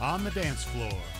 On the dance floor.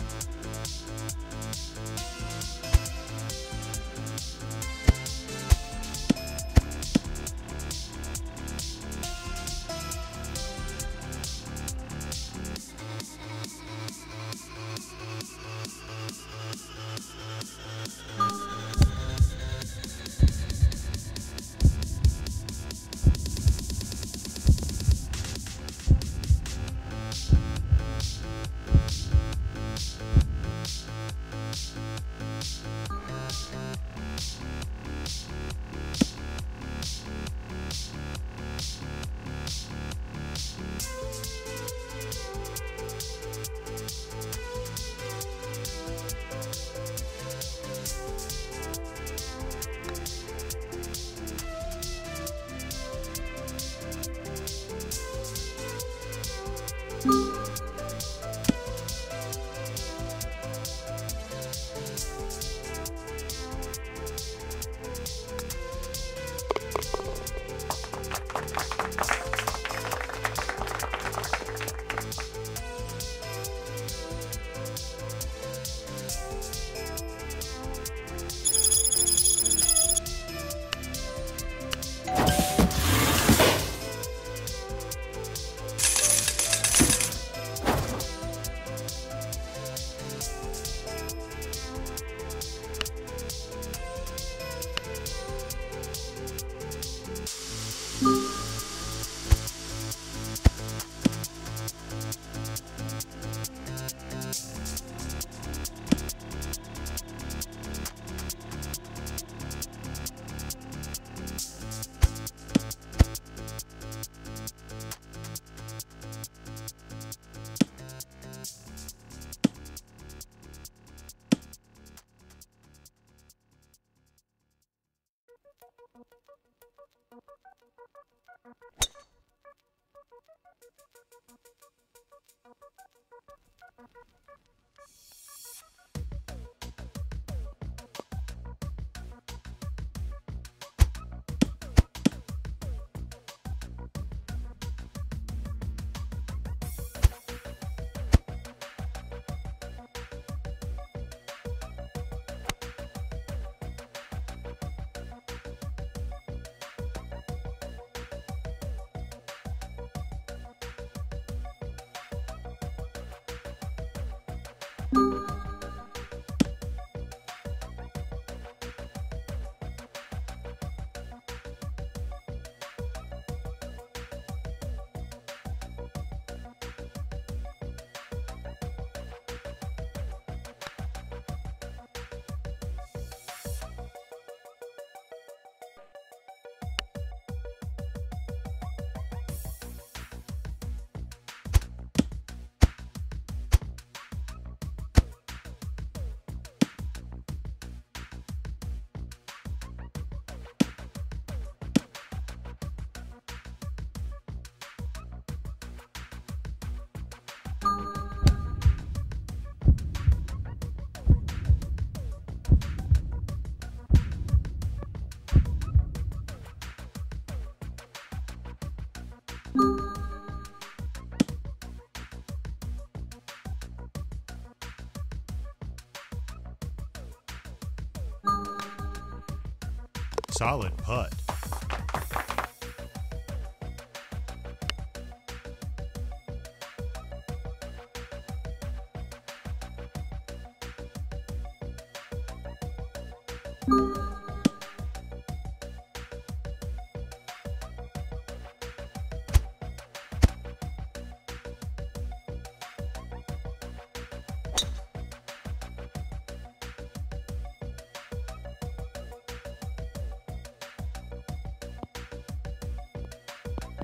Solid putt.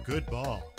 Good ball.